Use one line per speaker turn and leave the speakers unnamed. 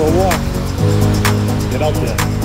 for a walk. Get out there.